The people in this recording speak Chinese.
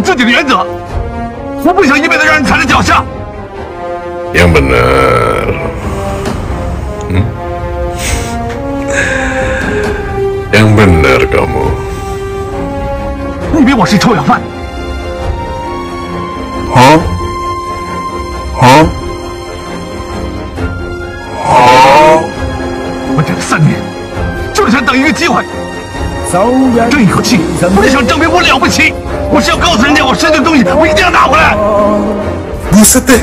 我自己的原则，我不想一辈子让人踩在脚下。Yang benar. Hmm? Yang benar kamu. 你以为我是臭要饭？Hah? Hah? Hah? 我等了三年，就是想等一个机会，争一口气，不是想证明我了不起，我是要告诉人家我失去的东西，我一定要拿回来。你说对